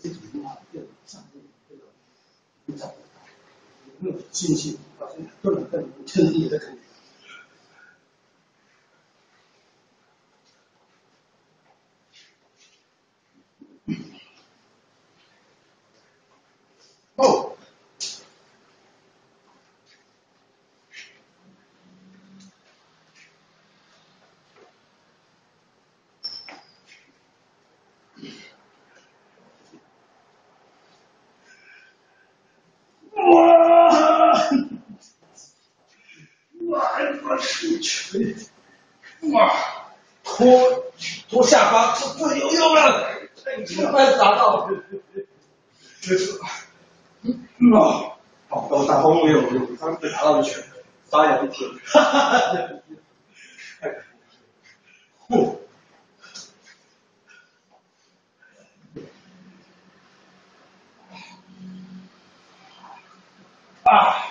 这种话就上面这个你找有没有信心？啊，不能更称力的可以。哦。哇！我出去！哇！脱脱下巴，这不有用了！突然砸到，这是啊！好，我打风没有用，刚被打到一拳，扎眼一天。哈哈哈！哎，嚯！啊！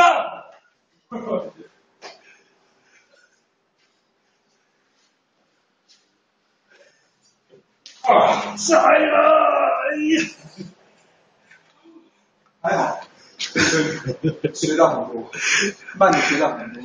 啊！啊！下来了！哎呀，还好，学到很多，慢的学到很多。